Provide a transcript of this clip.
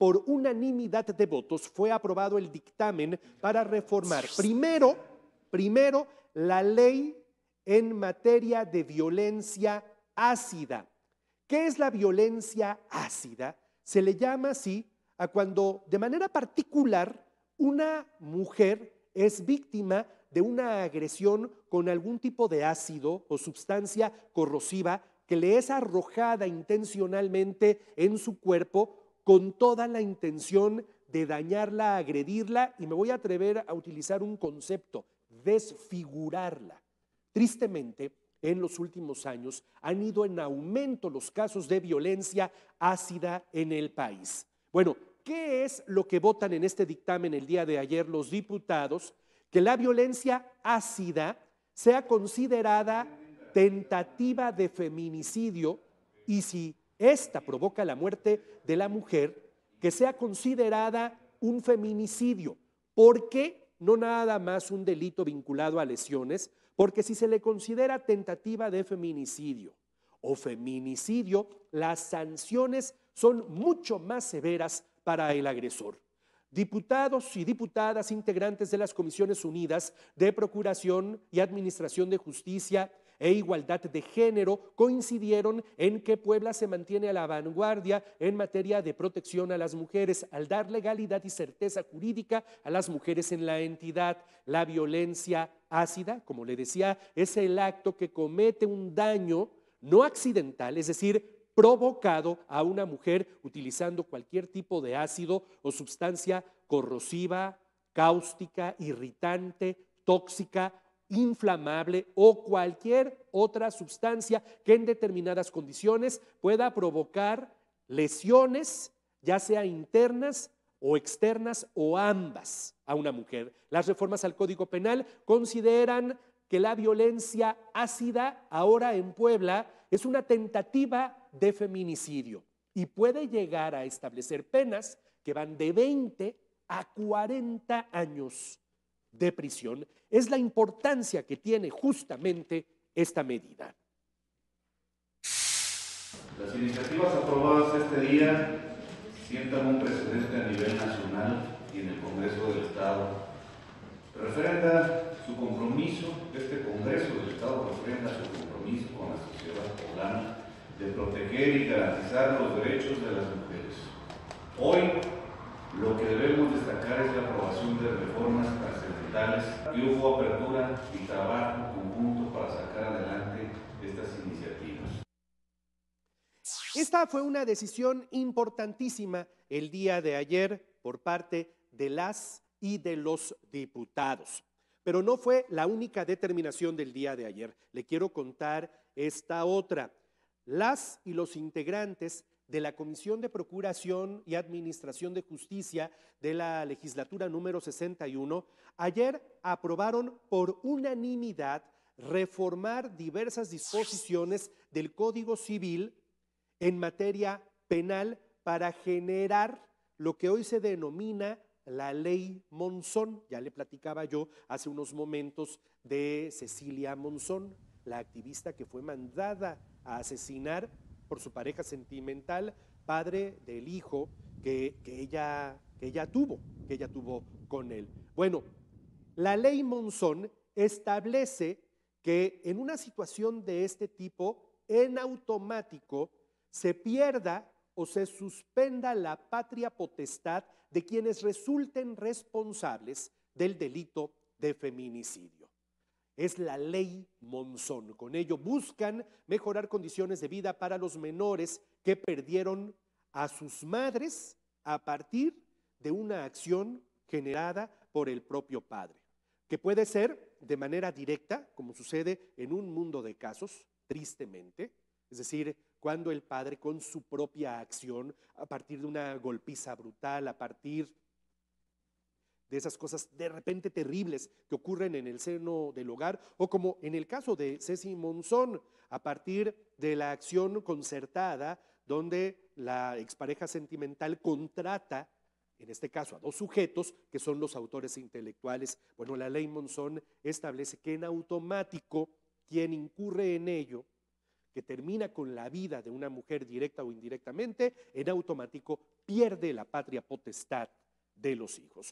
por unanimidad de votos fue aprobado el dictamen para reformar primero, primero la ley en materia de violencia ácida. ¿Qué es la violencia ácida? Se le llama así a cuando de manera particular una mujer es víctima de una agresión con algún tipo de ácido o sustancia corrosiva que le es arrojada intencionalmente en su cuerpo con toda la intención de dañarla, agredirla y me voy a atrever a utilizar un concepto, desfigurarla. Tristemente, en los últimos años han ido en aumento los casos de violencia ácida en el país. Bueno, ¿qué es lo que votan en este dictamen el día de ayer los diputados? Que la violencia ácida sea considerada tentativa de feminicidio y si ésta provoca la muerte de la mujer, que sea considerada un feminicidio. ¿Por qué? No nada más un delito vinculado a lesiones, porque si se le considera tentativa de feminicidio o feminicidio, las sanciones son mucho más severas para el agresor. Diputados y diputadas integrantes de las Comisiones Unidas de Procuración y Administración de Justicia e Igualdad de Género coincidieron en que Puebla se mantiene a la vanguardia en materia de protección a las mujeres al dar legalidad y certeza jurídica a las mujeres en la entidad. La violencia ácida, como le decía, es el acto que comete un daño no accidental, es decir, provocado a una mujer utilizando cualquier tipo de ácido o sustancia corrosiva, cáustica, irritante, tóxica inflamable o cualquier otra sustancia que en determinadas condiciones pueda provocar lesiones, ya sea internas o externas o ambas a una mujer. Las reformas al Código Penal consideran que la violencia ácida ahora en Puebla es una tentativa de feminicidio y puede llegar a establecer penas que van de 20 a 40 años de prisión es la importancia que tiene justamente esta medida. Las iniciativas aprobadas este día sientan un precedente a nivel nacional y en el Congreso del Estado. Referenda su compromiso, este Congreso del Estado refrenda su compromiso con la sociedad poblana de proteger y garantizar los derechos de las mujeres. Hoy lo que debemos destacar es la aprobación de reformas trascendentales y hubo apertura y trabajo conjunto para sacar adelante estas iniciativas. Esta fue una decisión importantísima el día de ayer por parte de las y de los diputados. Pero no fue la única determinación del día de ayer. Le quiero contar esta otra. Las y los integrantes de la Comisión de Procuración y Administración de Justicia de la legislatura número 61, ayer aprobaron por unanimidad reformar diversas disposiciones del Código Civil en materia penal para generar lo que hoy se denomina la ley Monzón. Ya le platicaba yo hace unos momentos de Cecilia Monzón, la activista que fue mandada a asesinar por su pareja sentimental, padre del hijo que, ella, que ella tuvo, que ella tuvo con él. Bueno, la ley Monzón establece que en una situación de este tipo, en automático, se pierda o se suspenda la patria potestad de quienes resulten responsables del delito de feminicidio es la ley Monzón. Con ello buscan mejorar condiciones de vida para los menores que perdieron a sus madres a partir de una acción generada por el propio padre, que puede ser de manera directa, como sucede en un mundo de casos, tristemente, es decir, cuando el padre con su propia acción, a partir de una golpiza brutal, a partir de esas cosas de repente terribles que ocurren en el seno del hogar, o como en el caso de Ceci Monzón, a partir de la acción concertada donde la expareja sentimental contrata, en este caso, a dos sujetos que son los autores intelectuales. Bueno, la ley Monzón establece que en automático quien incurre en ello, que termina con la vida de una mujer directa o indirectamente, en automático pierde la patria potestad de los hijos.